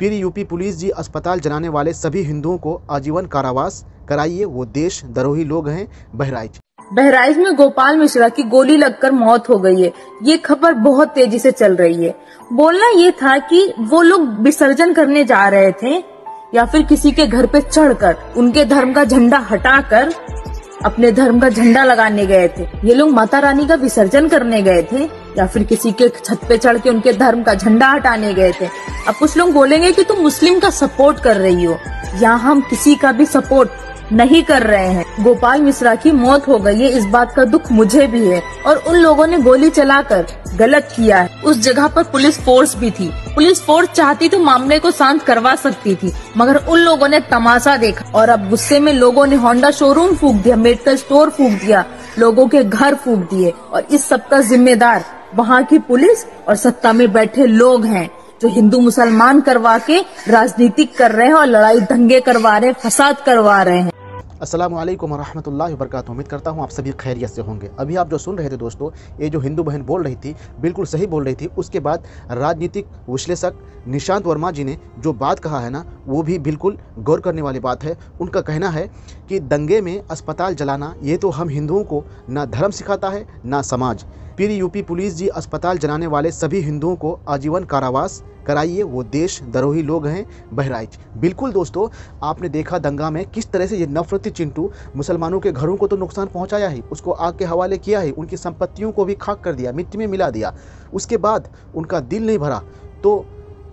फिर UP police जी अस्पताल जलाने वाले सभी हिंदुओं को आजीवन कारावास कराइए। वो देश द्रोही लोग हैं, बहराइच। बहराइच में गोपाल मिश्रा की गोली लगकर मौत हो गई है। ये खबर बहुत तेज़ी से चल रही है। बोलना ये था कि वो लोग विसर्जन करने जा रहे थे या फिर किसी के घर पे चढ़कर उनके धर्म का झंडा हटाकर अपने धर्म का झंडा लगाने गए थे। ये लोग माता रानी का विसर्जन करने गए थे, या फिर किसी के छत पे चढ़ के उनके धर्म का झंडा हटाने गए थे। अब कुछ लोग बोलेंगे कि तुम मुस्लिम का सपोर्ट कर रही हो। या हम किसी का भी सपोर्ट नहीं कर रहे हैं। गोपाल मिश्रा की मौत हो गई है, इस बात का दुख मुझे भी है। और उन लोगों ने गोली चलाकर गलत किया है। उस जगह पर पुलिस फोर्स भी थी। पुलिस फोर्स चाहती तो मामले को शांत करवा सकती थी, मगर उन लोगों ने तमाशा देखा। और अब गुस्से में लोगों ने होंडा शोरूम फूक दिया मेडिकल स्टोर फूक दिया, लोगों के घर फूक दिए। और इस सब का जिम्मेदार वहाँ की पुलिस और सत्ता में बैठे लोग हैं, जो हिंदू मुसलमान करवा के राजनीतिक कर रहे हैं और लड़ाई दंगे करवा रहे हैं, फसाद करवा रहे हैं। अस्सलाम वालेकुम रहमतुल्लाहि व बरकातुहू उम्मीद करता हूँ आप सभी खैरियत से होंगे। अभी आप जो सुन रहे थे दोस्तों, ये जो हिंदू बहन बोल रही थी, बिल्कुल सही बोल रही थी, उसके बाद राजनीतिक विश्लेषक निशांत वर्मा जी ने जो बात कहा है ना, वो भी बिल्कुल गौर करने वाली बात है। उनका कहना है कि दंगे में अस्पताल जलाना, ये तो हम हिंदुओं को ना धर्म सिखाता है, ना समाज। फिर यूपी पुलिस जी अस्पताल जलाने वाले सभी हिंदुओं को आजीवन कारावास कराइए, वो देश दरोही लोग हैं, बहराइच। बिल्कुल दोस्तों, आपने देखा दंगा में किस तरह से ये नफरती चिंटू मुसलमानों के घरों को तो नुकसान पहुँचाया ही, उसको आग के हवाले किया ही, उनकी संपत्तियों को भी खाक कर दिया, मिट्टी में मिला दिया। उसके बाद उनका दिल नहीं भरा तो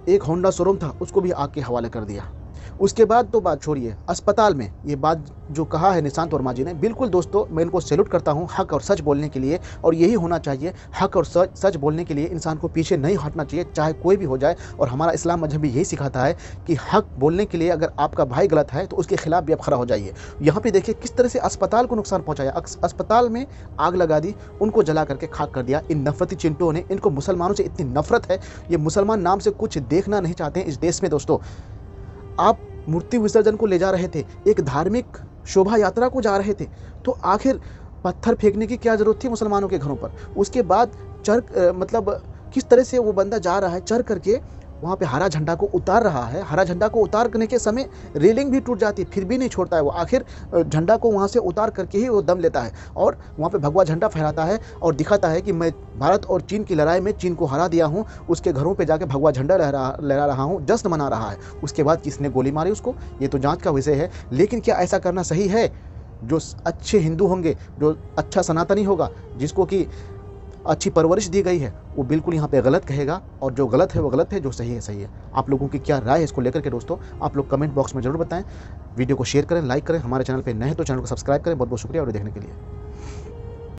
एक होंडा शोरूम था, उसको भी आग के हवाले कर दिया। उसके बाद तो बात छोड़िए। अस्पताल में ये बात जो कहा है निशांत वर्मा जी ने, बिल्कुल दोस्तों, मैं इनको सैल्यूट करता हूँ हक और सच बोलने के लिए और यही होना चाहिए, हक और सच सच बोलने के लिए इंसान को पीछे नहीं हटना चाहिए, चाहे कोई भी हो जाए और हमारा इस्लाम मज़हब भी यही सिखाता है कि हक बोलने के लिए अगर आपका भाई गलत है तो उसके खिलाफ भी आप खड़ा हो जाइए। यहाँ पर देखिए किस तरह से अस्पताल को नुकसान पहुँचाया। अस्पताल में आग लगा दी, उनको जला करके खाक कर दिया। इन नफरती चिंटों ने, इनको मुसलमानों से इतनी नफरत है, ये मुसलमान नाम से कुछ देखना नहीं चाहते इस देश में दोस्तों। आप मूर्ति विसर्जन को ले जा रहे थे, एक धार्मिक शोभा यात्रा को जा रहे थे तो आखिर पत्थर फेंकने की क्या ज़रूरत थी मुसलमानों के घरों पर? उसके बाद चर मतलब किस तरह से वो बंदा जा रहा है चढ़ करके वहाँ पे हरा झंडा को उतार रहा है। हरा झंडा को उतारने के समय रेलिंग भी टूट जाती है, फिर भी नहीं छोड़ता है। वो आखिर झंडा को वहाँ से उतार करके ही वो दम लेता है और वहाँ पे भगवा झंडा फहराता है और दिखाता है कि मैं भारत और चीन की लड़ाई में चीन को हरा दिया हूँ, उसके घरों पर जाके भगवा झंडा लहरा लहरा रहा हूँ, जश्न मना रहा है। उसके बाद किसने गोली मारी उसको? ये तो जाँच का विषय है। लेकिन क्या ऐसा करना सही है? जो अच्छे हिंदू होंगे, जो अच्छा सनातनी होगा, जिसको कि अच्छी परवरिश दी गई है, वो बिल्कुल यहाँ पे गलत कहेगा और जो गलत है, वो गलत है, जो सही है सही है। आप लोगों की क्या राय है इसको लेकर के दोस्तों, आप लोग कमेंट बॉक्स में ज़रूर बताएँ। वीडियो को शेयर करें, लाइक करें, हमारे चैनल पर नए तो चैनल को सब्सक्राइब करें। बहुत बहुत शुक्रिया और देखने के लिए।